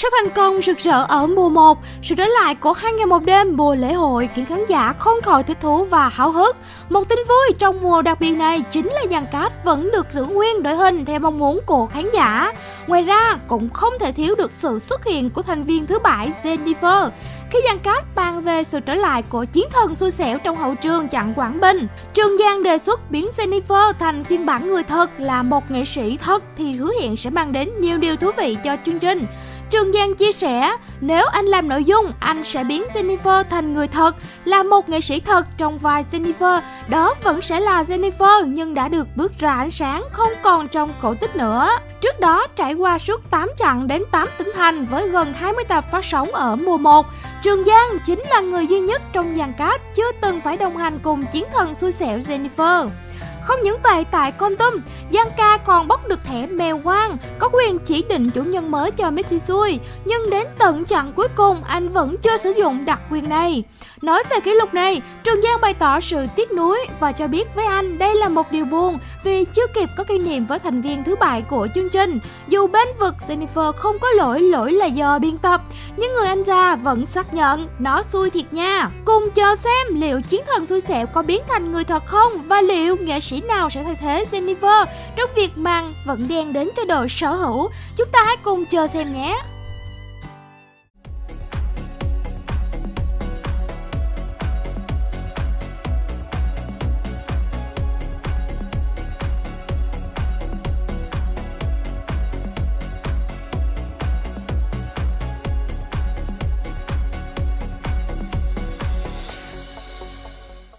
Sau thành công rực rỡ ở mùa 1, sự trở lại của hai ngày một đêm mùa lễ hội khiến khán giả không khỏi thích thú và háo hức. Một tin vui trong mùa đặc biệt này chính là dàn cast vẫn được giữ nguyên đội hình theo mong muốn của khán giả. Ngoài ra, cũng không thể thiếu được sự xuất hiện của thành viên thứ bảy Jennifer. Khi dàn cast bàn về sự trở lại của chiến thần xui xẻo trong hậu trường chặn Quảng Bình, Trường Giang đề xuất biến Jennifer thành phiên bản người thật là một nghệ sĩ thật thì hứa hẹn sẽ mang đến nhiều điều thú vị cho chương trình. Trương Giang chia sẻ, nếu anh làm nội dung, anh sẽ biến Jennifer thành người thật, là một nghệ sĩ thật trong vai Jennifer. Đó vẫn sẽ là Jennifer nhưng đã được bước ra ánh sáng, không còn trong cổ tích nữa. Trước đó, trải qua suốt 8 chặng đến 8 tỉnh thành với gần 20 tập phát sóng ở mùa 1, Trường Giang chính là người duy nhất trong dàn cast chưa từng phải đồng hành cùng chiến thần xui xẻo Jennifer. Không những vậy, tại Con Tum, Giang Ca còn bóc được thẻ mèo quang, có quyền chỉ định chủ nhân mới cho Messi Xui, nhưng đến tận chặng cuối cùng anh vẫn chưa sử dụng đặc quyền này. Nói về kỷ lục này, Trường Giang bày tỏ sự tiếc nuối và cho biết với anh đây là một điều buồn vì chưa kịp có kỷ niệm với thành viên thứ bảy của chương trình. Dù bên vực Jennifer không có lỗi lỗi là do biên tập, nhưng người anh ra vẫn xác nhận nó xui thiệt nha. Cùng chờ xem liệu chiến thần xui xẻo có biến thành người thật không và liệu nghệ sĩ nào sẽ thay thế Jennifer trong việc mang vẫn đen đến cho đội sở hữu. Chúng ta hãy cùng chờ xem nhé.